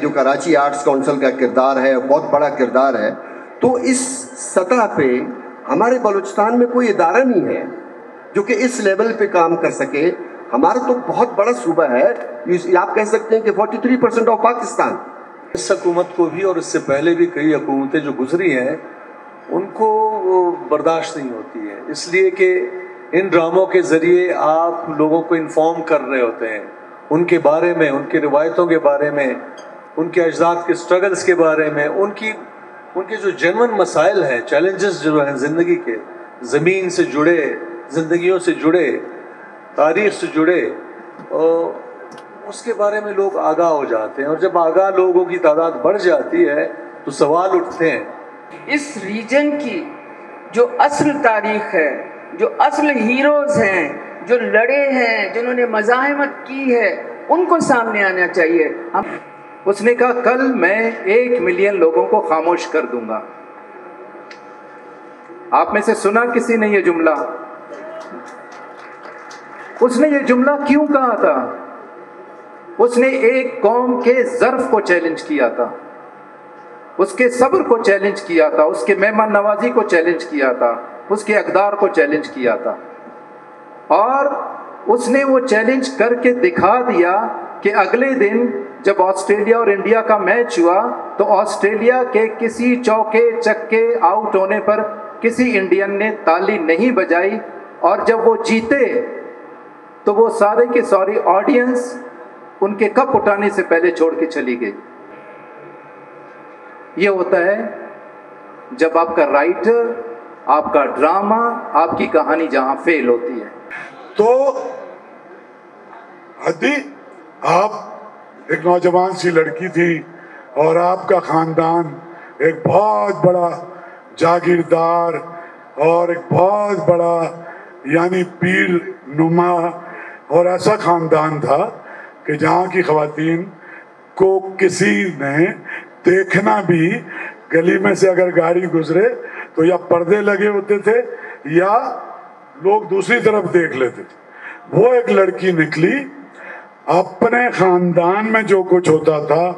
जो Karachi arts council का किरदार है, बहुत बड़ा किरदार है तो इस सतह पे हमारे बलूचिस्तान में कोई इदारा नहीं है जो कि इस लेवल पे काम कर सके। हमारा तो बहुत बड़ा सूबा है। आप कह सकते हैं कि 43 परसेंट ऑफ़ पाकिस्तान इस हुकूमत को भी और इससे पहले भी कई हुकूमतें जो गुजरी हैं, उनको बर्दाश्त नहीं होती है। इसलिए कि इन ड्रामों के ज़रिए आप लोगों को इन्फॉर्म कर रहे होते हैं। उनके बारे में, उनकी रिवायतों के बारे में उनके अजदाद के स्ट्रगल्स के बारे में, उनकी, उनके जो जनवन मसाइल हैं चैलेंजेस जो हैं ज़िंदगी के, ज़मीन से जुड़े, ज़िंदगियों से जुड़े तारीख से जुड़े और उसके बारे में लोग आगाह हो जाते हैं। और जब आगाह लोगों की तादाद बढ़ जाती है तो सवाल उठते हैं। इस रीजन की जो असल तारीख है, जो असल हीरोज हैं, जो लड़े हैं, जिन्होंने मजामत की है, उनको सामने आना चाहिए। हम उसने कहा, कल मैं एक मिलियन लोगों को खामोश कर दूँगा। आप में से सुना किसी ने यह जुमला? उसने ये जुमला क्यों कहा था? उसने एक कौम के जर्फ को चैलेंज किया था। उसके सब्र को चैलेंज किया था। उसके मेहमान नवाजी को चैलेंज किया था। उसके अकदार को चैलेंज किया था। और उसने वो चैलेंज करके दिखा दिया कि अगले दिन जब ऑस्ट्रेलिया और इंडिया का मैच हुआ तो ऑस्ट्रेलिया के किसी चौके चक्के आउट होने पर किसी इंडियन ने ताली नहीं बजाई और जब वो जीते तो वो सारे के सारी ऑडियंस उनके कप उठाने से पहले छोड़ के चली गई। ये होता है जब आपका राइटर आपका ड्रामा आपकी कहानी जहाँ फेल होती है। तो आप एक नौजवान सी लड़की थी और आपका खानदान एक बहुत बड़ा जागीरदार और एक बहुत बड़ा, यानी पीर नुमा और ऐसा खानदान था कि जहाँ की खातन को किसी ने देखना भी गली में से अगर गाड़ी गुजरे तो या पर्दे लगे होते थे या लोग दूसरी तरफ़ देख लेते थे। वो एक लड़की निकली अपने खानदान में जो कुछ होता था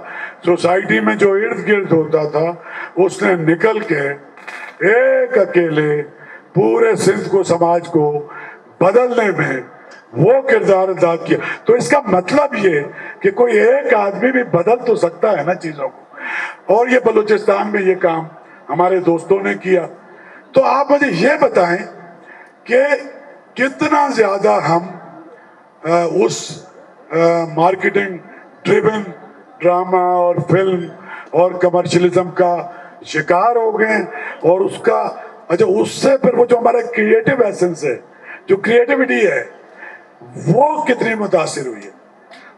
सोसाइटी में जो इर्द गिर्द होता था उसने निकल के एक अकेले पूरे सिंध को समाज को बदलने में वो किरदार अदा किया। तो इसका मतलब ये कि कोई एक आदमी भी बदल तो सकता है ना चीज़ों को। और ये बलूचिस्तान में ये काम हमारे दोस्तों ने किया। तो आप मुझे ये बताएँ कि कितना ज़्यादा हम आ, उस मार्केटिंग ड्रिवन ड्रामा और फ़िल्म और कमर्शलिज्म का शिकार हो गए और उसका अच्छा उससे फिर वो जो हमारा क्रिएटिव एसेंस है, जो क्रिएटिविटी है, वो कितनी मुतासर हुई है।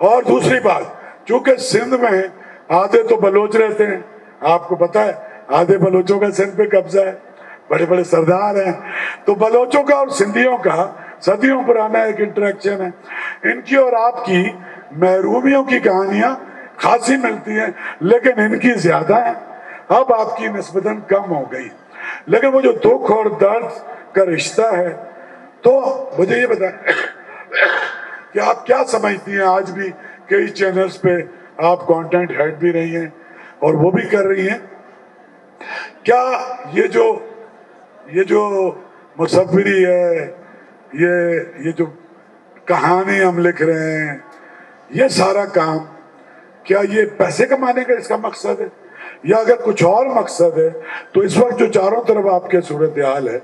और दूसरी बात, चूँकि सिंध में आधे तो बलोच रहते हैं, आपको पता है, आधे बलोचों का सिंध पे कब्जा है, बड़े बड़े सरदार हैं तो बलोचों का और सिंधियों का, सदियों पुराना एक इंटरेक्शन है। इनकी और आपकी महरूमियों की कहानियाँ खासी मिलती हैं, लेकिन इनकी ज़्यादा है। अब आपकी नस्बतन कम हो गई। लेकिन वो जो दुख और दर्द का रिश्ता है तो मुझे ये बताएँ कि आप क्या समझती हैं आज भी कई चैनल्स पे आप कंटेंट हेड भी रही हैं और वो भी कर रही हैं? क्या ये जो ये जो मुसफरी है, ये ये जो कहानी हम लिख रहे हैं। ये सारा काम, क्या ये पैसे कमाने का इसका मकसद है? या अगर कुछ और मकसद है तो इस वक्त जो चारों तरफ़ आपके सूरत हाल है,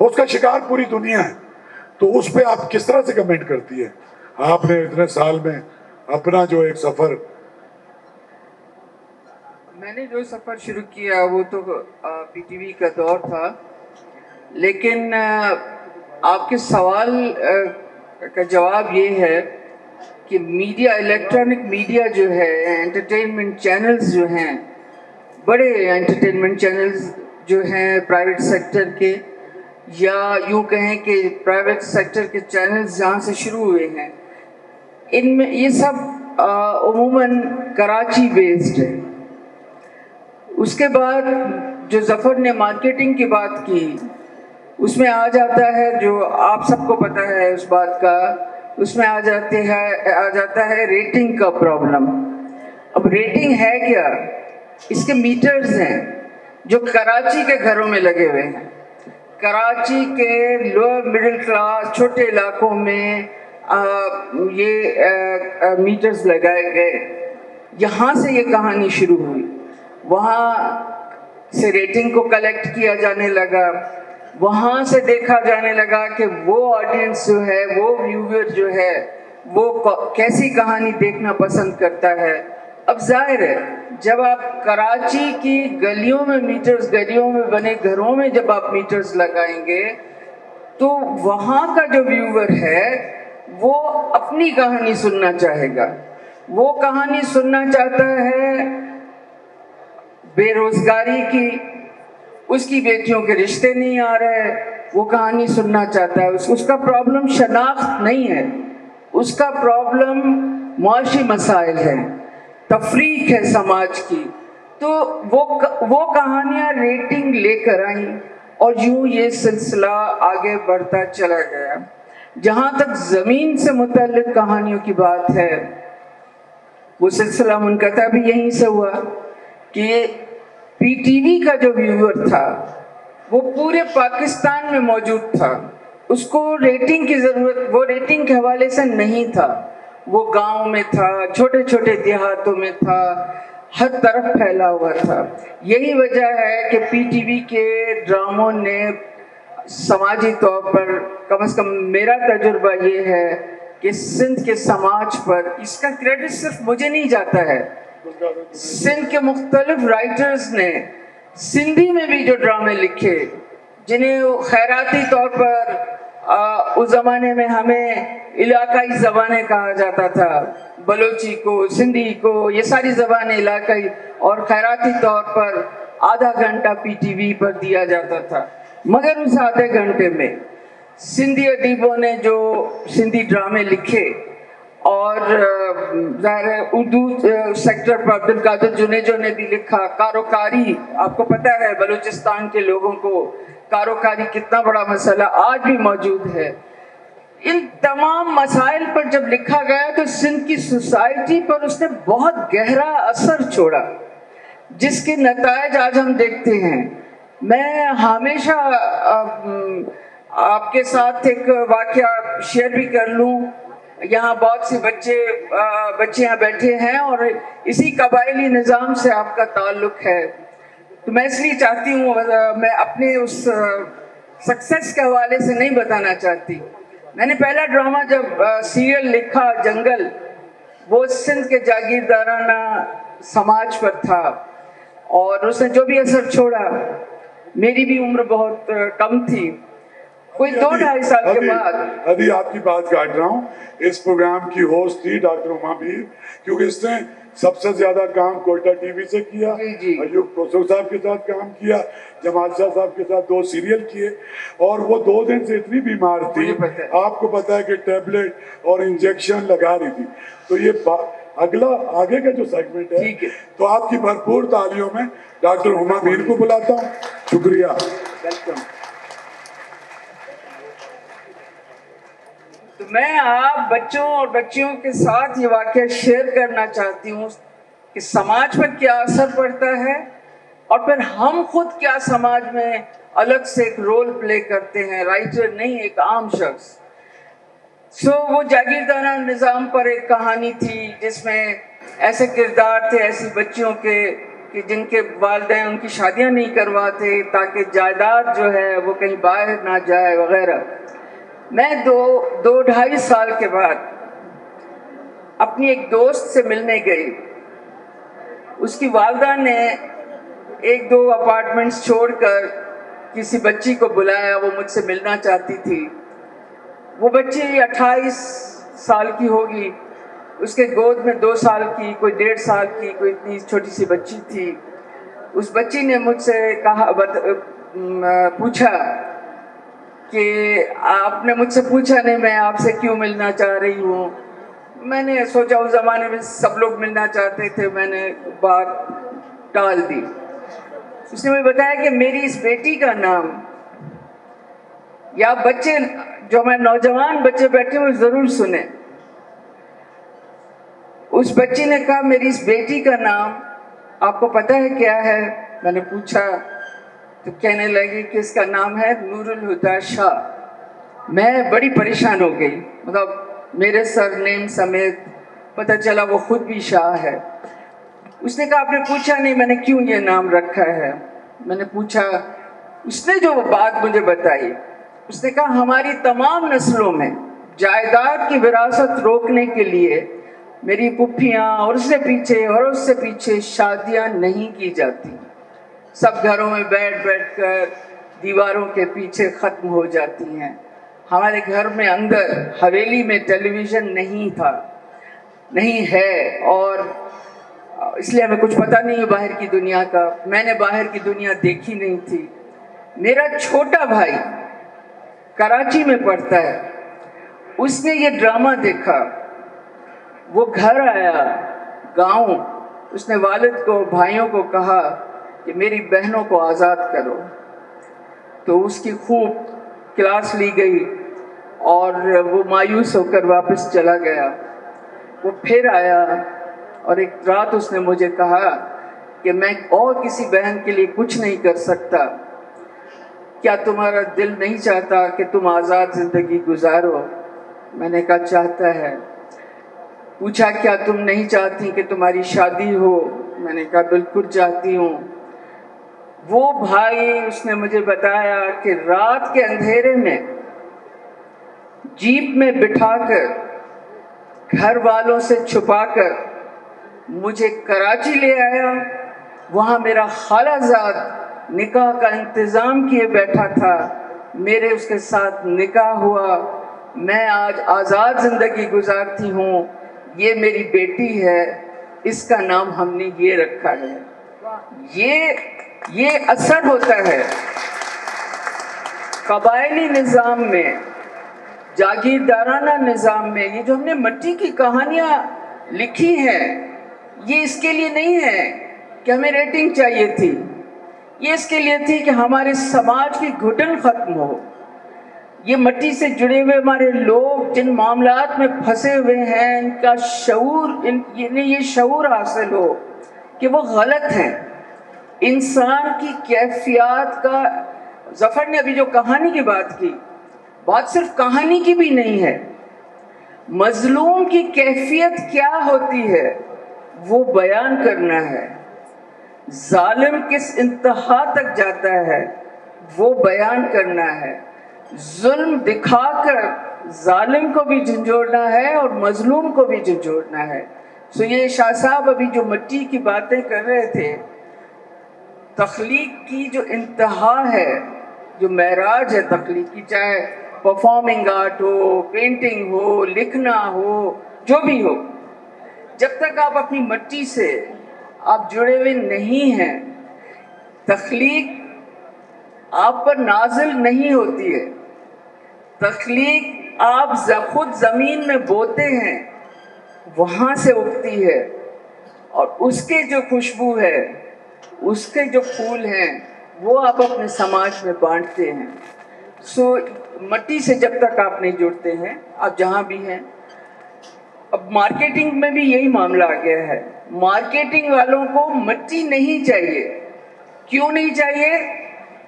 उसका शिकार पूरी दुनिया है। तो उस पर आप किस तरह से कमेंट करती है? आपने इतने साल में अपना जो एक सफ़र मैंने जो सफ़र शुरू किया, वो तो पीटीवी का दौर था। लेकिन आपके सवाल का जवाब ये है कि मीडिया, इलेक्ट्रॉनिक मीडिया जो है एंटरटेनमेंट चैनल्स जो हैं, बड़े एंटरटेनमेंट चैनल्स जो हैं प्राइवेट सेक्टर के, या यूँ कहें कि प्राइवेट सेक्टर के चैनल्स जहाँ से शुरू हुए हैं, इनमें ये सब उमूमन कराची बेस्ड है। उसके बाद जो जफ़र ने मार्केटिंग की बात की उसमें आ जाता है जो आप सबको पता है उस बात का। उसमें आ जाते हैं आ जाता है रेटिंग का प्रॉब्लम अब रेटिंग है क्या? इसके मीटर्स हैं जो कराची के घरों में लगे हुए हैं। कराची के लोअर मिडिल क्लास छोटे इलाकों में आ, ये आ, आ, मीटर्स लगाए गए। यहाँ से ये कहानी शुरू हुई। वहाँ से रेटिंग को कलेक्ट किया जाने लगा। वहाँ से देखा जाने लगा कि वो ऑडियंस जो है, वो व्यूवर जो है, वो कैसी कहानी देखना पसंद करता है। अब ज़ाहिर है, जब आप कराची की गलियों में मीटर्स गलियों में बने घरों में जब आप मीटर्स लगाएँगे तो वहाँ का जो व्यूवर है, वो अपनी कहानी सुनना चाहेगा। वो कहानी सुनना चाहता है बेरोजगारी की उसकी बेटियों के रिश्ते नहीं आ रहे वो कहानी सुनना चाहता है। उस, उसका प्रॉब्लम शनाख्त नहीं है। उसका प्रॉब्लम मुआशी मसाइल है। तफरीक है समाज की। तो वो वो कहानियाँ रेटिंग लेकर आई और यूँ ये सिलसिला आगे बढ़ता चला गया। जहाँ तक ज़मीन से मुतल कहानियों की बात है वो सिलसिला मुनकता भी यहीं से हुआ कि पीटीवी का जो व्यूअर था, वो पूरे पाकिस्तान में मौजूद था। उसको रेटिंग की ज़रूरत, वो रेटिंग के हवाले से नहीं था। वो गाँव में था छोटे छोटे देहातों में था, हर तरफ़ फैला हुआ था। यही वजह है कि पीटीवी के ड्रामों ने समाजी तौर पर, कम से कम मेरा तजुर्बा ये है कि सिंध के समाज पर, इसका क्रेडिट सिर्फ़ मुझे नहीं जाता है। सिंध के मुख्तलिफ़ राइटर्स ने सिंधी में भी जो ड्रामे लिखे जिन्हें खैराती तौर पर आ, उस ज़माने में हमें इलाकाई ज़बानें कहा जाता था। बलोची को सिंधी को ये सारी ज़बानें इलाकाई और खैराती तौर पर आधा घंटा पीटीवी पर दिया जाता था। मगर उस आधे घंटे में सिंधी अदीबों ने जो सिंधी ड्रामे लिखे और ज़ाहिर उर्दू सेक्टर पर अब्दुल कादिर जुनेजो ने भी लिखा, कारोकारी, आपको पता है, बलूचिस्तान के लोगों को कारोकारी कितना बड़ा मसला आज भी मौजूद है। इन तमाम मसाइल पर जब लिखा गया तो सिंध की सोसाइटी पर उसने बहुत गहरा असर छोड़ा, जिसके नतज आज हम देखते हैं। मैं हमेशा आपके साथ एक वाक्य शेयर भी कर लूँ। यहाँ बहुत से बच्चे बच्चे यहाँ बैठे हैं और इसी कबायली निज़ाम से आपका ताल्लुक है। तो मैं इसलिए चाहती हूँ मैं अपने उस सक्सेस के हवाले से नहीं बताना चाहती। मैंने पहला ड्रामा जब सीरियल लिखा, जंगल, वो सिंध के जागीरदाराना समाज पर था और उसने जो भी असर छोड़ा, मेरी भी उम्र बहुत कम थी। कोई दो ढाई साल के बाद। अभी आपकी बात काट रहा हूँ। इस प्रोग्राम की होस्ट थी डॉक्टर उमा मीर क्योंकि इसने सबसे ज़्यादा काम कोयटा टीवी से किया अयूब कोसो साहब के साथ काम किया जमाल शाह साहब के साथ दो सीरियल किए और वो दो दिन से इतनी बीमार थी। आपको पता है कि टेबलेट और इंजेक्शन लगा रही थी। तो ये अगला आगे का जो सेगमेंट है, है। तो आपकी भरपूर तालियों में डॉक्टर हुमा मीर को बुलाता हूँ। शुक्रिया। वेलकम मैं आप बच्चों और बच्चियों के साथ ये वाक्य शेयर करना चाहती हूँ कि समाज पर क्या असर पड़ता है और फिर हम खुद क्या समाज में अलग से एक रोल प्ले करते हैं। राइटर नहीं एक आम शख्स। सो so, वो जागीरदारा निज़ाम पर एक कहानी थी जिसमें ऐसे किरदार थे ऐसी बच्चियों के कि जिनके वालदे उनकी शादियाँ नहीं करवाते ताकि जायदाद जो है वो कहीं बाहर ना जाए वगैरह। मैं दो दो ढाई साल के बाद अपनी एक दोस्त से मिलने गई। उसकी वालदा ने एक दो अपार्टमेंट्स छोड़कर किसी बच्ची को बुलाया, वो मुझसे मिलना चाहती थी। वो बच्ची अट्ठाईस साल की होगी। उसके गोद में दो साल की, कोई डेढ़ साल की, कोई इतनी छोटी सी बच्ची थी। उस बच्ची ने मुझसे कहा पूछा कि आपने मुझसे पूछा नहीं, मैं आपसे क्यों मिलना चाह रही हूँ? मैंने सोचा उस ज़माने में सब लोग मिलना चाहते थे, मैंने बात टाल दी। उसने मुझे बताया कि मेरी इस बेटी का नाम, या बच्चे, जो मैं नौजवान बच्चे बैठे हुए ज़रूर सुने। उस बच्ची ने कहा, मेरी इस बेटी का नाम, आपको पता है क्या है? मैंने पूछा तो कहने लगी कि इसका नाम है नूरुल हुदा शाह। मैं बड़ी परेशान हो गई। मतलब मेरे सर नेम समेत पता चला वो खुद भी शाह है। उसने कहा, आपने पूछा नहीं, मैंने क्यों ये नाम रखा है? मैंने पूछा, उसने जो बात मुझे बताई, उसने कहा, हमारी तमाम नस्लों में जायदाद की विरासत रोकने के लिए मेरी पुफियाँ और उससे पीछे और उससे पीछे शादियाँ नहीं की जाती। सब घरों में बैठ बैठ कर दीवारों के पीछे ख़त्म हो जाती हैं। हमारे घर में अंदर हवेली में टेलीविज़न नहीं था, नहीं है और इसलिए हमें कुछ पता नहीं है बाहर की दुनिया का। मैंने बाहर की दुनिया देखी नहीं थी। मेरा छोटा भाई कराची में पढ़ता है। उसने ये ड्रामा देखा। वो घर आया, गाँव। उसने वालिद को, भाइयों को कहा कि मेरी बहनों को आज़ाद करो। तो उसकी खूब क्लास ली गई और वो मायूस होकर वापस चला गया। वो फिर आया और एक रात उसने मुझे कहा कि मैं और किसी बहन के लिए कुछ नहीं कर सकता। क्या तुम्हारा दिल नहीं चाहता कि तुम आज़ाद ज़िंदगी गुजारो? मैंने कहा, चाहता है। पूछा, क्या तुम नहीं चाहती कि तुम्हारी शादी हो? मैंने कहा, बिल्कुल चाहती हूँ। वो भाई उसने मुझे बताया कि रात के अंधेरे में जीप में बिठाकर, घर वालों से छुपाकर मुझे कराची ले आया। वहाँ मेरा खालाजाद निकाह का इंतज़ाम किए बैठा था। मेरे उसके साथ निकाह हुआ। मैं आज आज़ाद ज़िंदगी गुजारती हूँ। ये मेरी बेटी है। इसका नाम हमने ये रखा है। ये ये असर होता है। कबायली निज़ाम में, जागीरदाराना निज़ाम में, ये जो हमने मट्टी की कहानियाँ लिखी हैं, ये इसके लिए नहीं है कि हमें रेटिंग चाहिए थी। ये इसके लिए थी कि हमारे समाज की घुटन ख़त्म हो। ये मट्टी से जुड़े हुए हमारे लोग, जिन मामलात में फंसे हुए हैं, इनका शूर इन, ये शूर हासिल हो कि वो गलत हैं। इंसान की कैफियत का, जफ़र ने अभी जो कहानी की बात की, बात सिर्फ़ कहानी की भी नहीं है, मजलूम की कैफियत क्या होती है, वो बयान करना है। जालिम किस इंतहा तक जाता है, वो बयान करना है। जुल्म दिखाकर जालिम को भी झंझोड़ना है और मजलूम को भी झंझोड़ना है। सो ये शाह साहब अभी जो मिट्टी की बातें कर रहे थे तख्लीक की जो इंतहा है, जो महराज है तख्लीक की, चाहे परफॉर्मिंग आर्ट हो पेंटिंग हो, लिखना हो, जो भी हो, जब तक आप अपनी मट्टी से आप जुड़े हुए नहीं हैं, तख्लीक आप पर नाजिल नहीं होती है। तख्लीक आप खुद ज़मीन में बोते हैं, वहाँ से उगती है और उसके जो खुशबू है उसके जो फूल हैं, वो आप अपने समाज में बांटते हैं। सो, मट्टी से जब तक आप नहीं जुड़ते हैं, आप जहाँ भी हैं, अब मार्केटिंग में भी यही मामला आ गया है। मार्केटिंग वालों को मट्टी नहीं चाहिए। क्यों नहीं चाहिए?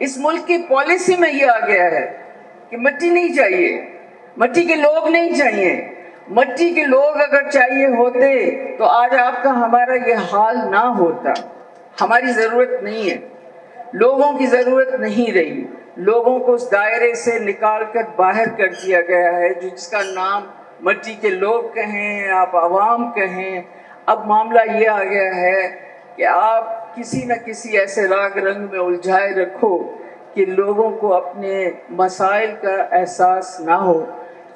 इस मुल्क की पॉलिसी में ये आ गया है कि मट्टी नहीं चाहिए। मट्टी के लोग नहीं चाहिए। मट्टी के लोग अगर चाहिए होते तो आज आपका हमारा ये हाल ना होता। हमारी ज़रूरत नहीं है। लोगों की ज़रूरत नहीं रही। लोगों को उस दायरे से निकाल कर बाहर कर दिया गया है, जो जिसका नाम मट्टी के लोग कहें आप आवाम कहें। अब मामला ये आ गया है कि आप किसी न किसी ऐसे राग रंग में उलझाए रखो कि लोगों को अपने मसाइल का एहसास ना हो।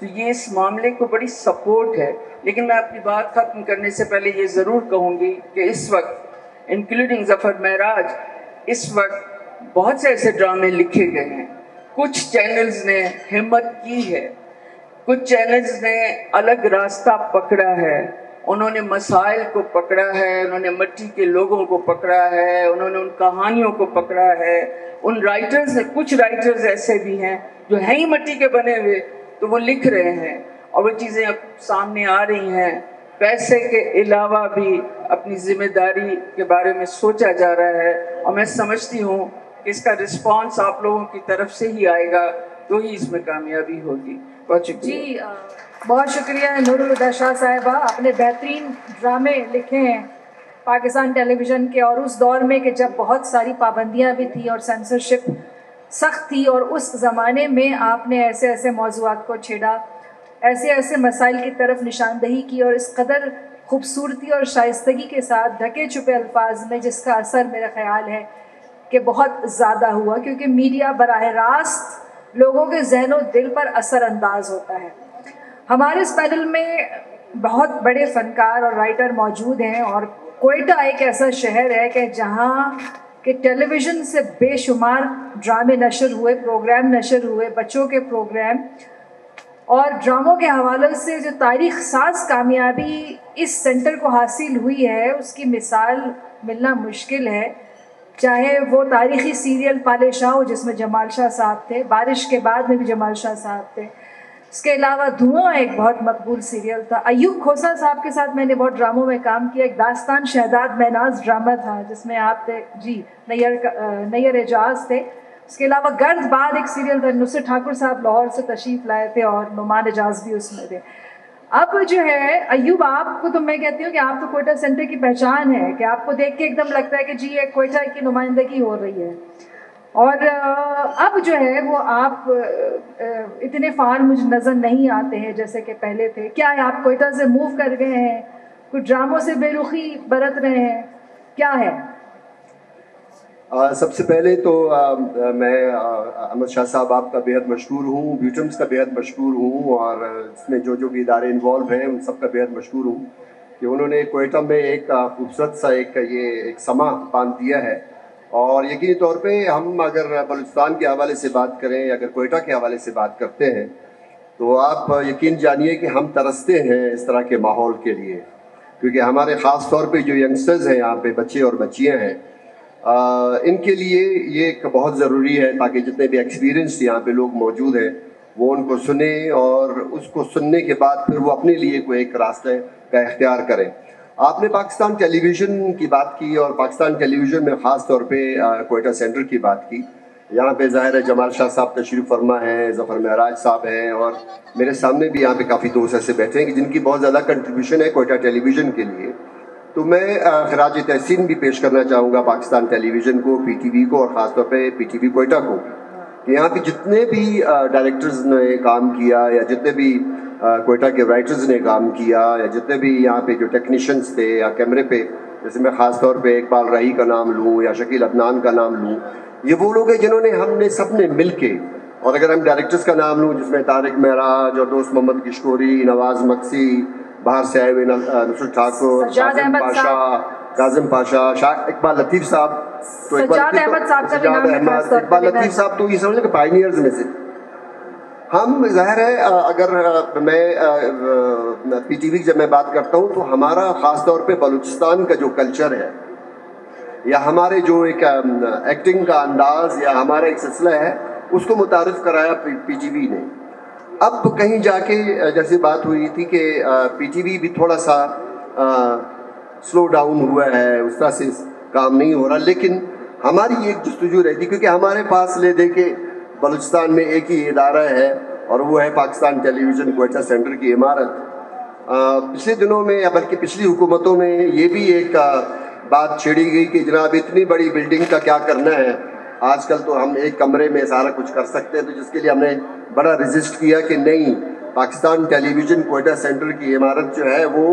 तो ये इस मामले को बड़ी सपोर्ट है। लेकिन मैं अपनी बात ख़त्म करने से पहले ये ज़रूर कहूँगी कि इस वक्त इंक्लूडिंग ज़फ़र महराज इस वक्त बहुत से ऐसे ड्रामे लिखे गए हैं। कुछ चैनल्स ने हिम्मत की है। कुछ चैनल्स ने अलग रास्ता पकड़ा है। उन्होंने मसाइल को पकड़ा है, उन्होंने मट्टी के लोगों को पकड़ा है, उन्होंने उन कहानियों को पकड़ा है। उन राइटर्स ने, कुछ राइटर्स ऐसे भी हैं जो हैं ही मट्टी के बने हुए तो वो लिख रहे हैं। और वो चीज़ें अब सामने आ रही हैं। पैसे के अलावा भी अपनी ज़िम्मेदारी के बारे में सोचा जा रहा है और मैं समझती हूँ कि इसका रिस्पांस आप लोगों की तरफ़ से ही आएगा तो ही इसमें कामयाबी होगी। बहुत शुक्रिया जी बहुत शुक्रिया नूरुल हुदा शाह साहिबा। आपने बेहतरीन ड्रामे लिखे हैं पाकिस्तान टेलीविज़न के और उस दौर में कि जब बहुत सारी पाबंदियाँ भी थी और सेंसरशिप सख्त थी और उस ज़माने में आपने ऐसे ऐसे मौजूद को छेड़ा। ऐसे ऐसे मसाइल की तरफ़ निशानदही की और इस कदर खूबसूरती और शाइस्तगी के साथ ढके छुपे अल्फाज में जिसका असर मेरा ख्याल है कि बहुत ज़्यादा हुआ, क्योंकि मीडिया बराह रास्त लोगों के जहन दिल पर असर अंदाज होता है। हमारे इस पैनल में बहुत बड़े फनकार और राइटर मौजूद हैं और कोयटा एक ऐसा शहर है कि जहाँ के टेलीविज़न से बेशुमार ड्रामे नशर हुए, प्रोग्राम नशर हुए, बच्चों के प्रोग्राम और ड्रामों के हवाले से जो तारीख साज कामयाबी इस सेंटर को हासिल हुई है, उसकी मिसाल मिलना मुश्किल है। चाहे वो तारीखी सीरियल पाले शाह हो, जिसमें जमाल शाह साहब थे, बारिश के बाद में भी जमाल शाह साहब थे। इसके अलावा धुआँ एक बहुत मकबूल सीरियल था। अयूब खोसा साहब के साथ मैंने बहुत ड्रामों में काम किया। एक दास्तान शहदाद महनाज ड्रामा था, जिसमें आप थे, जी, नैयर नैयर एजाज थे। उसके अलावा गर्द बाद एक सीरियल था नुसरत ठाकुर साहब लाहौर से तशरीफ़ लाए थे और नुमान एजाज भी उसमें थे। अब जो है, अयूब, आपको तो मैं कहती हूँ कि आप तो कोयटा सेंटर की पहचान है कि आपको देख के एकदम लगता है कि जी, ये कोयटा की नुमाइंदगी हो रही है। और अब जो है, वो आप इतने फार मुझे नज़र नहीं आते हैं जैसे कि पहले थे। क्या है आप कोयटा से मूव कर गए हैं? कुछ ड्रामों से बेरुखी बरत रहे हैं? क्या है? आ, सबसे पहले तो आ, मैं अहमद शाह साहब आपका बेहद मशहूर हूँ ब्यूटम्स का बेहद मशहूर हूँ और इसमें जो जो भी इदारे इन्वॉल्व हैं उन सब का बेहद मशहूर हूँ कि उन्होंने कोयटा में एक खूबसूरत सा एक ये एक समा बाँध दिया है। और यकीनी तौर पे हम अगर बलूचिस्तान के हवाले से बात करें अगर कोयटा के हवाले से बात करते हैं तो आप यकीन जानिए कि हम तरसते हैं इस तरह के माहौल के लिए। क्योंकि हमारे ख़ास तौर पे जो यंगस्टर्स हैं यहाँ पे बच्चे और बच्चियाँ हैं आ, इनके लिए ये बहुत ज़रूरी है ताकि जितने भी एक्सपीरियंस यहाँ पे लोग मौजूद हैं वो उनको सुने और उसको सुनने के बाद फिर वो अपने लिए कोई एक रास्ते का इख्तियार करें। आपने पाकिस्तान टेलीविज़न की बात की और पाकिस्तान टेलीविज़न में ख़ास तौर पे आ, कोयटा सेंटर की बात की। यहाँ पे ज़ाहिर है जमाल शाह साहब तशरीफ़ फरमा है ज़फ़र महराज साहब हैं और मेरे सामने भी यहाँ पे काफ़ी दोस्त ऐसे बैठे हैं कि जिनकी बहुत ज़्यादा कंट्रीब्यूशन है कोयटा टेलीविज़न के लिए। तो मैं खराज तहसीन भी पेश करना चाहूँगा पाकिस्तान टेलीविज़न को, पीटीवी को और ख़ास तौर पे पीटीवी कोयटा को। कि यहाँ पे जितने भी डायरेक्टर्स ने काम किया या जितने भी कोयटा के राइटर्स ने काम किया या जितने भी यहाँ पे जो टेक्नीशियंस थे या कैमरे पे, जैसे मैं ख़ास तौर पे इकबाल राही का नाम लूँ या शकील अदनान का नाम लूँ, ये वो लोग हैं जिन्होंने हमने सबने मिल के और अगर हम डायरेक्टर्स का नाम लूँ जिसमें तारक महराज और दोस्त मोहम्मद किशकोरी नवाज़ मक्सी बाहर से आए हुए न- ठाकुर काजिम पाशा। काजिम पाशा शाह इकबाल लतीफ़ साहब। तो इकबाल लतीफ़ तो- अहमद साहब पे इकबाल लतीफ़ तो ये समझ कि पाइनियर्स में से। हम ज़ाहिर है अगर मैं पीटीवी की जब मैं बात करता हूँ तो हमारा ख़ास तौर पे बलूचिस्तान का जो कल्चर है या हमारे जो एक एक्टिंग का अंदाज या हमारा एक सिलसिला है उसको मुतारफ़ कराया पीटीवी ने। अब कहीं जाके जैसे बात हुई थी कि पीटीवी भी थोड़ा सा स्लो डाउन हुआ है, उस तरह से काम नहीं हो रहा। लेकिन हमारी एक जस्तजू रहती, क्योंकि हमारे पास ले दे के बलूचिस्तान में एक ही इदारा है, और वो है पाकिस्तान टेलीविज़न कोयटा सेंटर की इमारत। पिछले दिनों में, या बल्कि पिछली हुकूमतों में ये भी एक बात छेड़ी गई कि जनाब, इतनी बड़ी बिल्डिंग का क्या करना है? आजकल तो हम एक कमरे में सारा कुछ कर सकते हैं तो जिसके लिए हमने बड़ा रजिस्ट किया कि नहीं पाकिस्तान टेलीविज़न कोयटा सेंटर की इमारत जो है वो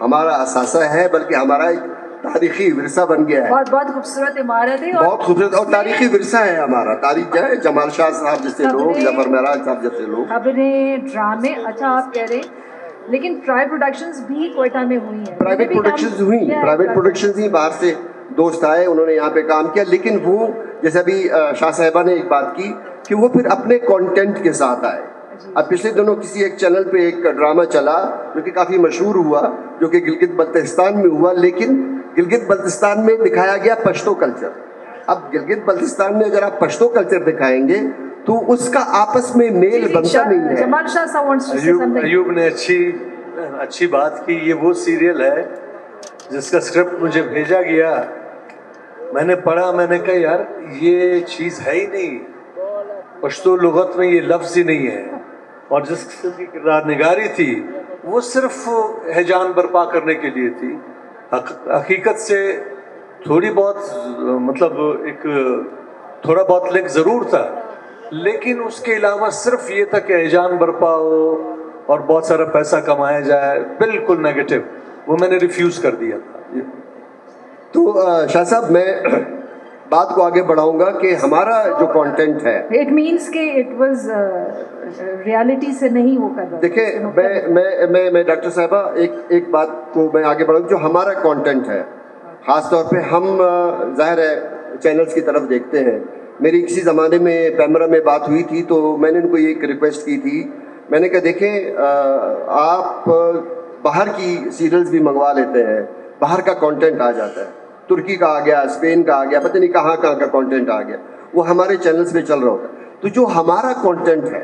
हमारा असासा है बल्कि हमारा एक तारीखी विरसा बन गया है। बहुत बहुत खूबसूरत इमारत है बहुत खूबसूरत और तारीखी विरसा है हमारा। तारीख क्या है जमाल शाह साहब जैसे लोग ज़फ़र महराज साहब जैसे लोग। खबरें ड्रामे अच्छा आप कह रहे हैं लेकिन ट्राई प्रोडक्शंस भी कोयटा में हुई हैं। प्राइवेट प्रोडक्शंस हुई प्राइवेट। प्रोडक्शंस ही बाहर से दोस्त आए उन्होंने यहाँ पे काम किया लेकिन वो जैसे अभी शाह साहिबा ने एक बात की कि वो फिर अपने कंटेंट के साथ आए। अब पिछले दिनों किसी एक चैनल पे एक ड्रामा चला जो कि काफ़ी मशहूर हुआ जो कि गिलगित बल्तिस्तान में हुआ लेकिन गिलगित बल्तिस्तान में दिखाया गया पश्तो कल्चर अब गिलगित बल्तिस्तान में अगर आप पश्तो कल्चर दिखाएँगे तो उसका आपस में मेल बनता नहीं है. अयूब ने अच्छी अच्छी बात की ये वो सीरियल है जिसका स्क्रिप्ट मुझे भेजा गया। मैंने पढ़ा मैंने कहा यार ये चीज़ है ही नहीं। पश्तो लगत में ये लफ्ज़ ही नहीं है। और जिस किस्म की किरदार निगारी थी, वो सिर्फ़ हैजान बर्पा करने के लिए थी। हकीकत से थोड़ी बहुत मतलब एक, थोड़ा बहुत लिंक ज़रूर था, लेकिन उसके अलावा सिर्फ़ ये था कि हैजान बर्पा हो और बहुत सारा पैसा कमाया जाए, बिल्कुल नेगेटिव वो मैंने रिफ्यूज़ कर दिया था। तो शाह साहब, मैं बात को आगे बढ़ाऊँगा कि हमारा जो कंटेंट है इट मींस कि इट वाज रियलिटी से नहीं वो कर देखिए मैं मैं मैं मैं डॉक्टर साहबा एक एक बात को मैं आगे बढ़ाऊँ जो हमारा कंटेंट है ख़ास तौर पे हम ज़ाहिर है चैनल्स की तरफ़ देखते हैं। मेरी किसी ज़माने में पैमरा में बात हुई थी तो मैंने उनको ये एक रिक्वेस्ट की थी। मैंने कहा देखें आप बाहर की सीरियल्स भी मंगवा लेते हैं बाहर का कंटेंट आ जाता है। तुर्की का आ गया, स्पेन का आ गया, पता नहीं कहाँ कहाँ का कंटेंट आ गया। वो हमारे चैनल्स में चल रहा होता तो जो हमारा कंटेंट है,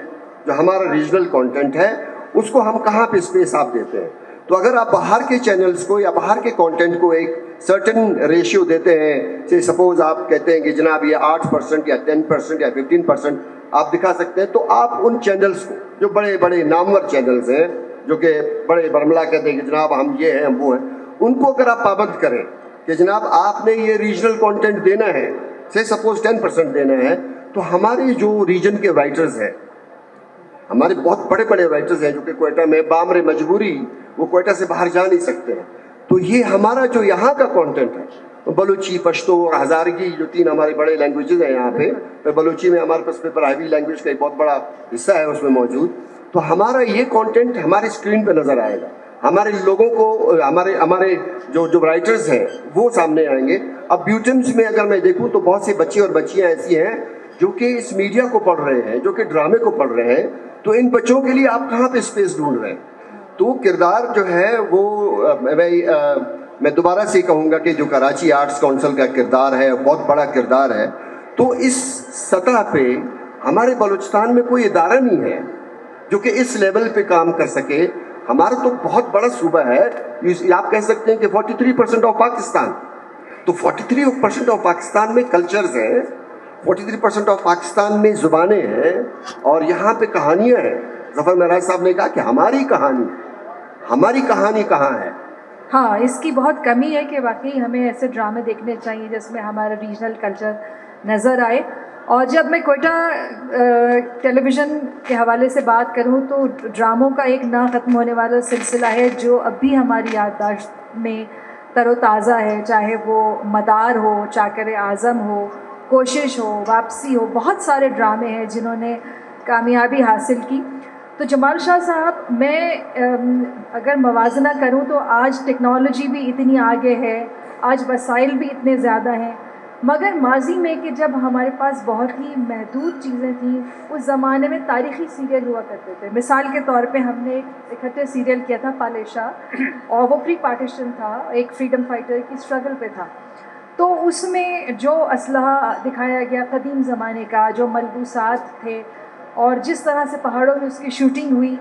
जो हमारा रीजनल कंटेंट है, उसको हम कहाँ पे स्पेस आप देते हैं? तो अगर आप बाहर के चैनल्स को या बाहर के कंटेंट को एक सर्टन रेशियो देते हैं से सपोज़ आप कहते हैं कि जनाब ये आठ परसेंट या टेन परसेंट या फिफ्टीन परसेंट आप दिखा सकते हैं तो आप उन चैनल्स को, जो बड़े बड़े नामवर चैनल्स हैं, जो कि बड़े बर्मला कहते हैं कि जनाब हम ये हैं, हम वो हैं, उनको अगर आप पाबंद करें कि जनाब, आपने ये रीजनल कंटेंट देना है से सपोज़ टेन परसेंट देना है तो हमारे जो रीजन के राइटर्स हैं, हमारे बहुत बड़े बड़े राइटर्स हैं, जो कि कोयटा में बामरे मजबूरी, वो कोयटा से बाहर जा नहीं सकते हैं। तो ये हमारा जो यहाँ का कंटेंट है तो बलूची, पश्तो और हज़ारगी, जो तीन हमारे बड़े लैंग्वेजेस हैं यहाँ पे तो बलूची में हमारे पास पेपर हैवी लैंग्वेज का एक बहुत बड़ा हिस्सा है, उसमें मौजूद। तो हमारा ये कंटेंट हमारे स्क्रीन पे नज़र आएगा। हमारे लोगों को, हमारे हमारे जो जो राइटर्स हैं, वो सामने आएँगे। अब ब्यूटम्स में अगर मैं देखूँ तो बहुत से बच्चे और बच्चियाँ ऐसी हैं जो कि इस मीडिया को पढ़ रहे हैं, जो कि ड्रामे को पढ़ रहे हैं। तो इन बच्चों के लिए आप कहाँ पे स्पेस ढूंढ रहे हैं? तो किरदार जो है वो मैं मैं दोबारा से कहूँगा कि जो कराची आर्ट्स काउंसिल का किरदार है, बहुत बड़ा किरदार है तो इस सतह पे हमारे बलूचिस्तान में कोई इदारा नहीं है जो कि इस लेवल पे काम कर सके। हमारा तो बहुत बड़ा सूबा है आप कह सकते हैं कि 43 परसेंट ऑफ़ पाकिस्तान। तो 43 परसेंट ऑफ़ पाकिस्तान में कल्चर्स हैं 43 परसेंट ऑफ़ पाकिस्तान में ज़ुबानें हैं, और यहाँ पे कहानियाँ हैं। जफ़र महराज साहब ने कहा कि हमारी कहानी हमारी कहानी कहाँ है? हाँ इसकी बहुत कमी है कि वाकई हमें ऐसे ड्रामे देखने चाहिए जिसमें हमारा रीजनल कल्चर नज़र आए। और जब मैं कोयटा टेलीविज़न के हवाले से बात करूँ तो ड्रामों का एक ना ख़त्म होने वाला सिलसिला है, जो अब भी हमारी याददाश्त में तरोताज़ा है, चाहे वो मदार हो, चाकर आज़म हो, कोशिश हो, वापसी हो, बहुत सारे ड्रामे हैं जिन्होंने कामयाबी हासिल की। तो जमाल शाह साहब, मैं अगर मवाजना करूँ तो आज टेक्नोलॉजी भी इतनी आगे है, आज वसाइल भी इतने ज़्यादा हैं मगर माजी में कि जब हमारे पास बहुत ही महदूद चीज़ें थी उस ज़माने में तारीख़ी सीरियल हुआ करते थे। मिसाल के तौर पे हमने एक इकट्ठे सीरियल किया था पालेशा और वो प्री पार्टीशन था एक फ्रीडम फाइटर की स्ट्रगल पे था। तो उसमें जो असलहा दिखाया गया कदीम ज़माने का जो मलबूसात थे और जिस तरह से पहाड़ों में उसकी शूटिंग हुई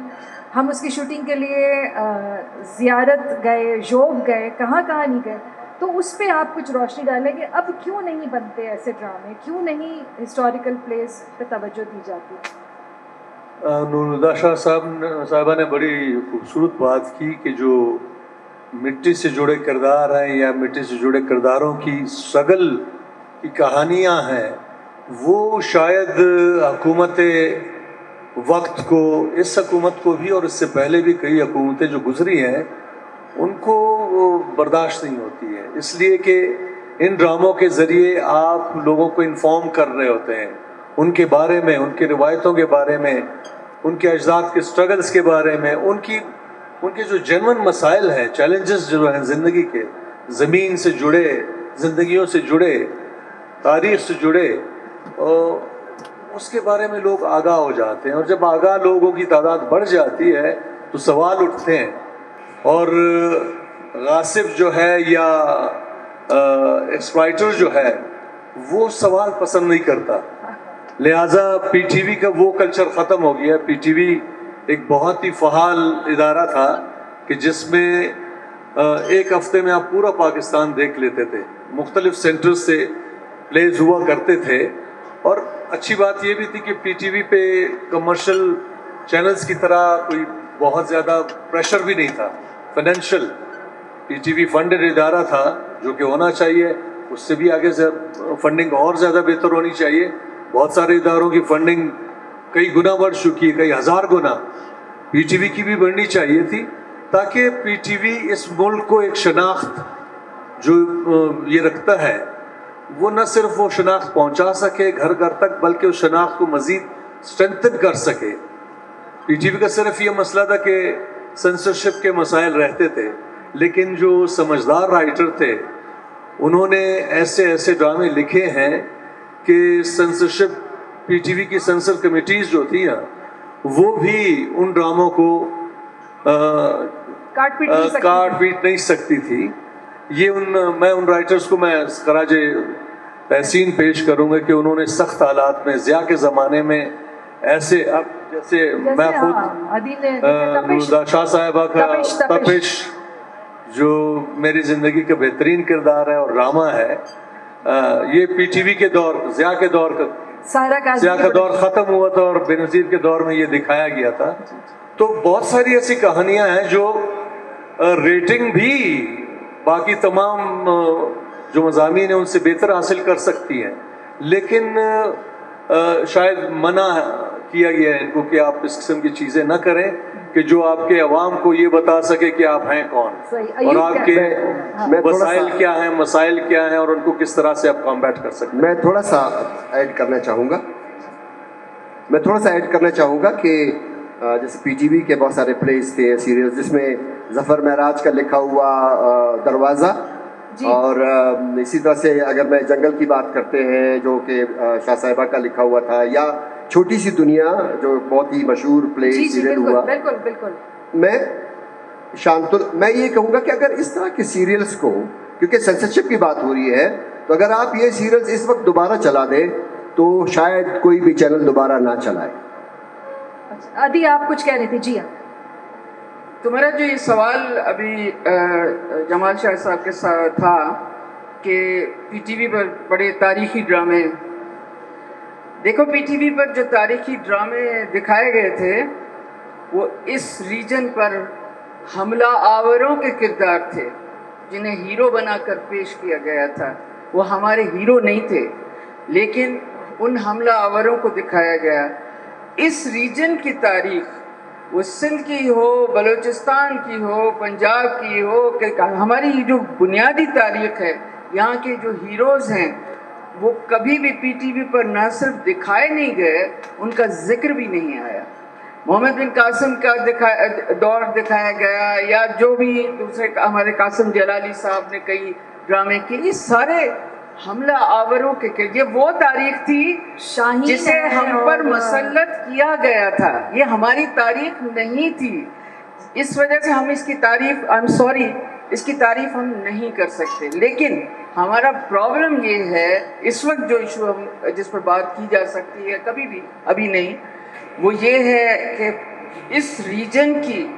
हम उसकी शूटिंग के लिए ज़ियारत गए जोब गए कहाँ कहाँ नहीं गए तो उस पर आप कुछ रोशनी डालें कि अब क्यों नहीं बनते ऐसे ड्रामे? क्यों नहीं हिस्टोरिकल प्लेस पे तवज्जो दी जाती? नूरुदा शाह साहब साहबा ने बड़ी खूबसूरत बात की कि जो मिट्टी से जुड़े किरदार हैं या मिट्टी से जुड़े किरदारों की सगल की कहानियाँ हैं, वो शायद हकूमत वक्त को, इस हकूमत को भी और इससे पहले भी कई हकूमतें जो गुजरी हैं उनको बर्दाश्त नहीं होती है। इसलिए कि इन ड्रामों के ज़रिए आप लोगों को इन्फॉर्म कर रहे होते हैं। उनके बारे में, उनके रिवायतों के बारे में, उनके अजदाद के स्ट्रगल्स के बारे में, उनकी, उनके जो जनवन मसाइल हैं चैलेंजेस जो हैं ज़िंदगी के, ज़मीन से जुड़े, ज़िंदगियों से जुड़े, तारीख से जुड़े और उसके बारे में लोग आगाह हो जाते हैं। और जब आगाह लोगों की तादाद बढ़ जाती है तो सवाल उठते हैं और गासिब जो है या एक्सप्लाइटर जो है, वो सवाल पसंद नहीं करता। लिहाजा पीटीवी का वो कल्चर ख़त्म हो गया। पीटीवी एक बहुत ही फ़हाल इदारा था कि जिसमें एक हफ़्ते में आप पूरा पाकिस्तान देख लेते थे। मुख्तलिफ़ सेंटर से प्लेज हुआ करते थे। और अच्छी बात यह भी थी कि पीटीवी पे कमर्शियल चैनल्स की तरह कोई बहुत ज़्यादा प्रेशर भी नहीं था। फाइनेंशियल पीटीवी फंडेड इदारा था, जो कि होना चाहिए। उससे भी आगे से फंडिंग और ज़्यादा बेहतर होनी चाहिए। बहुत सारे इदारों की फंडिंग कई गुना बढ़ चुकी है, कई हज़ार गुना। पीटीवी की भी बढ़नी चाहिए थी, ताकि पीटीवी इस मुल्क को एक शनाख्त जो ये रखता है, वो न सिर्फ़ वो शनाख्त पहुँचा सके घर घर तक, बल्कि उस शनाख्त को मज़ीद स्ट्रेंथन कर सके। पीटीवी का सिर्फ़ ये मसला था कि सेंसरशिप के मसाइल रहते थे लेकिन जो समझदार राइटर थे उन्होंने ऐसे ऐसे ड्रामे लिखे हैं कि सेंसरशिप पीटीवी की सेंसर कमिटीज़ जो थी ना वो भी उन ड्रामों को काट पीट नहीं सकती काट पीट नहीं सकती थी। ये उन मैं उन राइटर्स को मैं कराज तहसीन पेश करूँगा कि उन्होंने सख्त हालात में ज़िया के ज़माने में ऐसे अब जैसे, जैसे मैं खुद हाँ, शाह साहिबा का तपिश, तपिश। तपिश जो मेरी ज़िंदगी का बेहतरीन किरदार है और रामा है अ, ये पीटीवी के दौर ज़िया के दौर का ज़िया का दौर ख़त्म हुआ था और बेनज़ीर के दौर में ये दिखाया गया था तो बहुत सारी ऐसी कहानियाँ हैं जो रेटिंग भी बाकी तमाम जो मजामी हैं उनसे बेहतर हासिल कर सकती हैं लेकिन शायद मना किया गया है इनको कि आप इस किस्म की चीज़ें ना करें कि जो आपके अवाम को ये बता सके कि आप हैं कौन। और आपके क्या- मैं थोड़ा वसाइल सा- क्या हैं मसाइल क्या हैं और उनको किस तरह से आप कॉम्बैट कर सकते हैं? मैं थोड़ा सा ऐड करना चाहूँगा। मैं थोड़ा सा ऐड करना चाहूँगा कि जैसे पीटीवी के बहुत सारे प्लेस थे सीरियल जिसमें जफ़र महराज का लिखा हुआ दरवाज़ा और इसी तरह से अगर मैं जंगल की बात करते हैं जो कि शाह साहिबा का लिखा हुआ था या छोटी सी दुनिया जो बहुत ही मशहूर प्ले सीरियल हुआ। बिल्कुल बिल्कुल। मैं शांतुल मैं ये कहूँगा कि अगर इस तरह के सीरियल्स को क्योंकि सेंसरशिप की बात हो रही है तो अगर आप ये सीरियल्स इस वक्त दोबारा चला दें तो शायद कोई भी चैनल दोबारा ना चलाए। अच्छा, अदी आप कुछ कह रहे थे? जी हाँ तुम्हारा जो ये सवाल अभी जमाल शाह साहब के साथ था कि पीटीवी पर बड़े तारीखी ड्रामे देखो, पीटीवी पर जो तारीखी ड्रामे दिखाए गए थे, वो इस रीजन पर हमला आवरों के किरदार थे, जिन्हें हीरो बनाकर पेश किया गया था। वो हमारे हीरो नहीं थे, लेकिन उन हमला आवरों को दिखाया गया। इस रीजन की तारीख, वो सिंध की हो, बलूचिस्तान की हो, पंजाब की हो हमारी जो बुनियादी तारीख है, यहाँ के जो हीरोज़ हैं वो कभी भी पीटीवी पर न सिर्फ़ दिखाए नहीं गए उनका ज़िक्र भी नहीं आया। मोहम्मद बिन कासिम का दिखाया दौर दिखाया गया या जो भी दूसरे हमारे कासिम जलाली साहब ने कई ड्रामे किए ये सारे हमला आवरों के के ये वो तारीख थी शाहीन जिसे हम पर मसलत किया गया था। ये हमारी तारीख नहीं थी। इस वजह से हम इसकी तारीफ़ आई एम सॉरी इसकी तारीफ़ हम नहीं कर सकते। लेकिन हमारा प्रॉब्लम ये है, इस वक्त जो इशू हम, जिस पर बात की जा सकती है, कभी भी, अभी नहीं, वो ये है कि इस रीजन की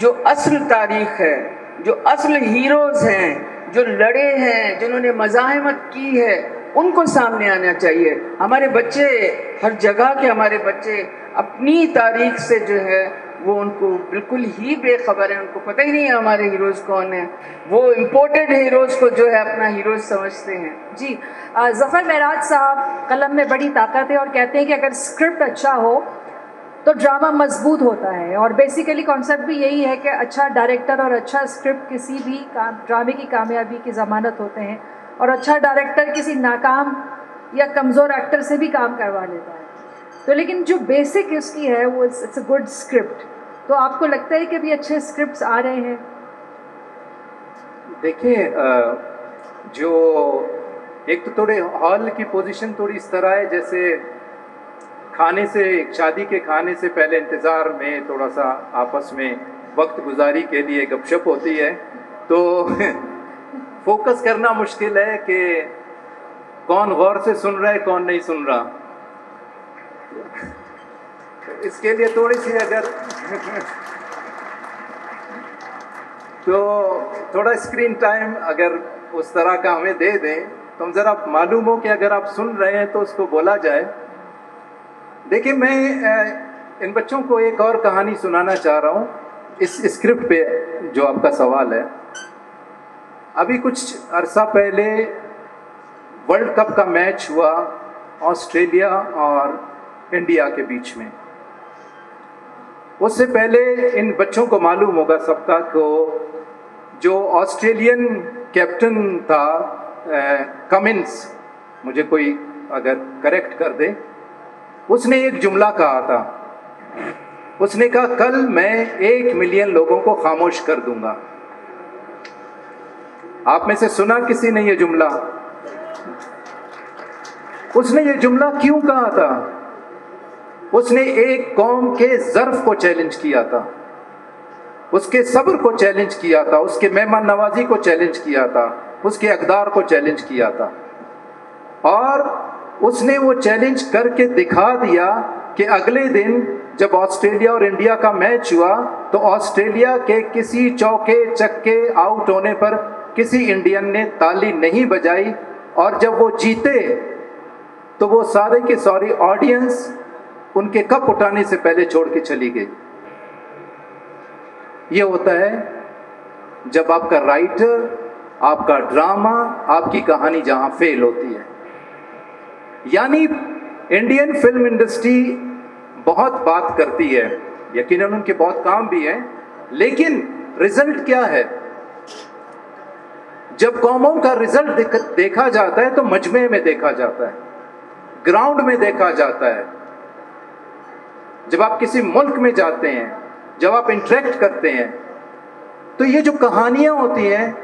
जो असल तारीख है, जो असल हीरोज़ हैं, जो लड़े हैं, जिन्होंने मज़ाहमत की है, उनको सामने आना चाहिए। हमारे बच्चे, हर जगह के हमारे बच्चे अपनी तारीख से जो है वो उनको बिल्कुल ही बेखबर है, उनको पता ही नहीं है हमारे हीरोज़ कौन है। वो इम्पोर्टेड हीरोज़ को जो है अपना हीरोज़ समझते हैं। जी जफ़र महराज साहब कलम में बड़ी ताकत है और कहते हैं कि अगर स्क्रिप्ट अच्छा हो तो ड्रामा मज़बूत होता है। और बेसिकली कॉन्सेप्ट भी यही है कि अच्छा डायरेक्टर और अच्छा स्क्रिप्ट किसी भी काम ड्रामे की कामयाबी की ज़मानत होते हैं और अच्छा डायरेक्टर किसी नाकाम या कमज़ोर एक्टर से भी काम करवा लेता है। तो लेकिन जो बेसिक इसकी है, वो इट्स अ गुड स्क्रिप्ट तो आपको लगता है कि अभी अच्छे स्क्रिप्ट्स आ रहे हैं? देखिए जो एक तो थोड़े हॉल की पोजीशन थोड़ी इस तरह है, जैसे खाने से, शादी के खाने से पहले इंतज़ार में, थोड़ा सा आपस में वक्त गुजारी के लिए गपशप होती है। तो फोकस करना मुश्किल है कि कौन गौर से सुन रहा है, कौन नहीं सुन रहा। इसके लिए थोड़ी सी अगर तो थोड़ा स्क्रीन टाइम अगर उस तरह का हमें दे दें तो हम ज़रा मालूम हो कि अगर आप सुन रहे हैं तो उसको बोला जाए। देखिए, मैं इन बच्चों को एक और कहानी सुनाना चाह रहा हूँ। इस स्क्रिप्ट पे जो आपका सवाल है। अभी कुछ अरसा पहले वर्ल्ड कप का मैच हुआ ऑस्ट्रेलिया और इंडिया के बीच में। उससे पहले इन बच्चों को मालूम होगा सबका को जो ऑस्ट्रेलियन कैप्टन था कमिंस मुझे कोई अगर करेक्ट कर दे। उसने एक जुमला कहा था। उसने कहा, कल मैं एक मिलियन लोगों को खामोश कर दूँगा। आप में से सुना किसी ने यह जुमला? उसने ये जुमला क्यों कहा था? उसने एक कौम के जर्फ को चैलेंज किया था। उसके सब्र को चैलेंज किया था। उसके मेहमान नवाजी को चैलेंज किया था। उसके अकदार को चैलेंज किया था। और उसने वो चैलेंज करके दिखा दिया कि अगले दिन जब ऑस्ट्रेलिया और इंडिया का मैच हुआ तो ऑस्ट्रेलिया के किसी चौके चक्के आउट होने पर किसी इंडियन ने ताली नहीं बजाई। और जब वो जीते तो वो सारे के सारी ऑडियंस उनके कप उठाने से पहले छोड़ के चली गई? ये होता है जब आपका राइटर आपका ड्रामा आपकी कहानी जहाँ फेल होती है। यानी इंडियन फ़िल्म इंडस्ट्री बहुत बात करती है। यकीनन उनके बहुत काम भी है। लेकिन रिज़ल्ट क्या है? जब कौमों का रिज़ल्ट देखा जाता है तो मजमे में देखा जाता है। ग्राउंड में देखा जाता है। जब आप किसी मुल्क में जाते हैं, जब आप इंटरेक्ट करते हैं तो ये जो कहानियाँ होती हैं,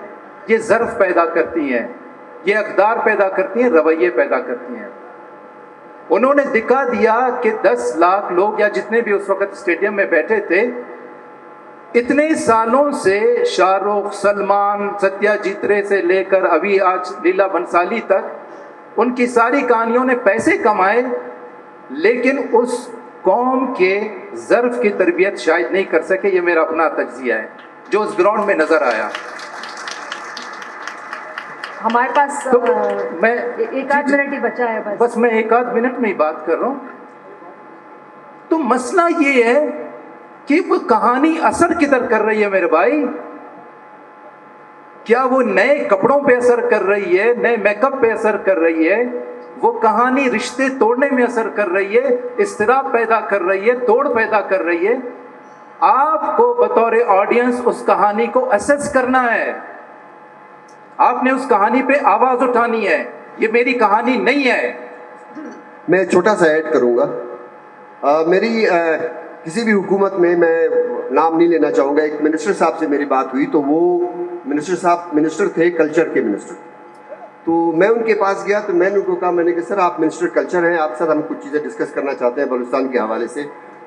ये ज़र्फ पैदा करती हैं, ये अकदार पैदा करती हैं, रवैये पैदा करती हैं। उन्होंने दिखा दिया कि 10 लाख लोग, या जितने भी उस वक्त स्टेडियम में बैठे थे, इतने सालों से शाहरुख, सलमान, सत्याजीत रे से लेकर अभी आज लीला बंसाली तक, उनकी सारी कहानियों ने पैसे कमाए, लेकिन उस कौम के जर्फ की तरबियत शायद नहीं कर सके ये मेरा अपना तजिया है जो उस ग्राउंड में नज़र आया। हमारे पास तो मैं एक आध मिनट ही बचा है बस। बस मैं एक आध मिनट में ही बात कर रहा हूँ। तो मसला ये है कि वो कहानी असर किधर कर रही है मेरे भाई? क्या वो नए कपड़ों पे असर कर रही है नए मेकअप पे असर कर रही है? वो कहानी रिश्ते तोड़ने में असर कर रही है इसतराब पैदा कर रही है तोड़ पैदा कर रही है। आपको बतौर ऑडियंस उस कहानी को असेस करना है। आपने उस कहानी पे आवाज़ उठानी है। ये मेरी कहानी नहीं है। मैं छोटा सा ऐड करूँगा। आ, मेरी आ, किसी भी हुकूमत में मैं नाम नहीं लेना चाहूँगा। एक मिनिस्टर साहब से मेरी बात हुई तो वो मिनिस्टर साहब मिनिस्टर थे कल्चर के मिनिस्टर तो मैं उनके पास गया तो मैंने उनको कहा मैंने कहा सर आप मिनिस्टर कल्चर हैं आप सर हम कुछ चीज़ें डिस्कस करना चाहते हैं बलुस्तान के हवाले से।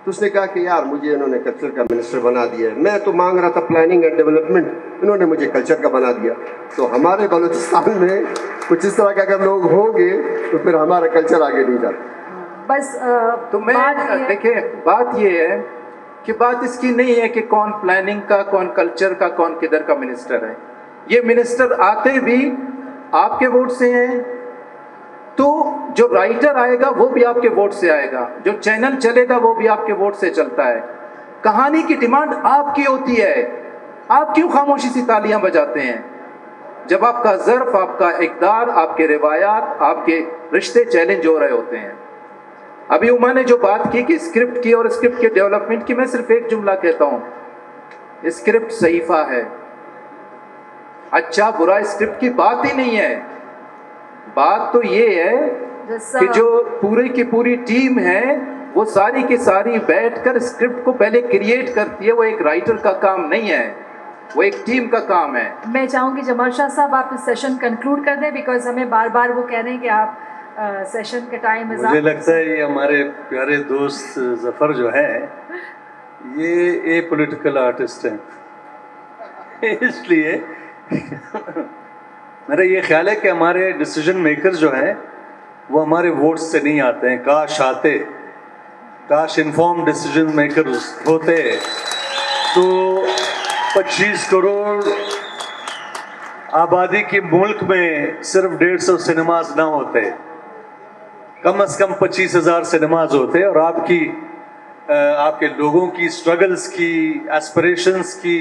तो उसने कहा कि यार मुझे इन्होंने कल्चर का मिनिस्टर बना दिया है। मैं तो मांग रहा था प्लानिंग एंड डेवलपमेंट इन्होंने मुझे कल्चर का बना दिया। तो हमारे बलूचिस्तान में कुछ इस तरह के अगर लोग होंगे तो फिर हमारा कल्चर आगे नहीं जाता। बस तो मैं बात देखिए बात ये है कि बात इसकी नहीं है कि कौन प्लानिंग का कौन कल्चर का कौन किधर का मिनिस्टर है। ये मिनिस्टर आते भी आपके वोट से हैं तो जो राइटर आएगा वो भी आपके वोट से आएगा, जो चैनल चलेगा वो भी आपके वोट से चलता है। कहानी की डिमांड आपकी होती है। आप क्यों खामोशी से तालियाँ बजाते हैं? जब आपका जर्फ, आपका इकदार, आपके रिवायात, आपके रिश्ते चैलेंज हो रहे होते हैं। अभी उमा ने जो बात की कि स्क्रिप्ट की और स्क्रिप्ट के डेवलपमेंट की, मैं सिर्फ़ एक जुमला कहता हूँ। स्क्रिप्ट सहीफा है। अच्छा बुरा स्क्रिप्ट की बात ही नहीं है। बात तो ये है कि जो पूरी की पूरी टीम है वो सारी की सारी बैठकर स्क्रिप्ट को पहले क्रिएट करती है। वो एक राइटर का काम नहीं है। वो एक टीम का काम है। मैं चाहूँगी जमाल शाह साहब आप इस सेशन कंक्लूड कर दें बिकॉज़ हमें बार बार वो कह रहे हैं कि आप सेशन के टाइम मुझे लगता है ये हमारे प्यारे दोस्त ज़फ़र जो है ये ए पॉलिटिकल आर्टिस्ट हैं। इसलिए मेरा ये ख्याल है कि हमारे डिसीज़न मेकर जो हैं, वो हमारे वोट्स से नहीं आते हैं। काश आते, काश इन्फॉर्म डिसीज़न मेकर होते। तो 25 करोड़ आबादी के मुल्क में सिर्फ़ डेढ़ सौ सिनेमाज ना होते। कम से कम पच्चीस हज़ार सिनेमाज होते और आपकी आपके लोगों की स्ट्रगल्स की एस्पिरेशंस की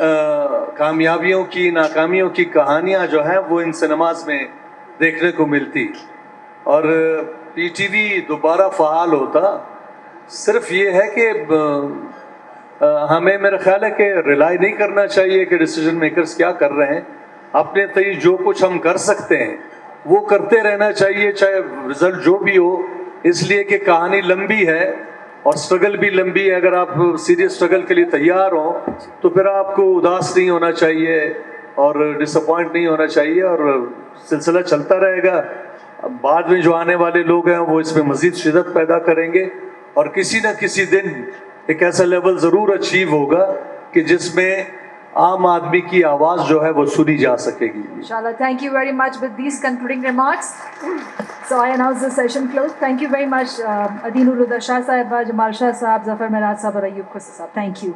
कामयाबियों की, नाकामियों की कहानियाँ जो हैं, वो इन सिनेमाज में देखने को मिलती। और पीटीवी दोबारा फहाल होता, सिर्फ़ ये है कि हमें मेरा ख्याल है कि रिलाई नहीं करना चाहिए कि डिसीज़न मेकर्स क्या कर रहे हैं। अपने तय जो कुछ हम कर सकते हैं, वो करते रहना चाहिए, चाहे रिज़ल्ट जो भी हो। इसलिए कि कहानी लंबी है और स्ट्रगल भी लंबी है। अगर आप सीरियस स्ट्रगल के लिए तैयार हो तो फिर आपको उदास नहीं होना चाहिए और डिसअपॉइंट नहीं होना चाहिए और सिलसिला चलता रहेगा। बाद में जो आने वाले लोग हैं, वो इसमें मजीद शिदत पैदा करेंगे और किसी न किसी दिन एक ऐसा लेवल ज़रूर अचीव होगा कि जिसमें आम आदमी की आवाज़ जो है वो सुनी जा सकेगी। इंशाल्लाह thank you very much with this concluding remarks so I announce the session close thank you very much अदीनुर रुदा साहब जमाल शाह साहब ज़फ़र मेराज साहब और अयूब खुस साहब थैंक यू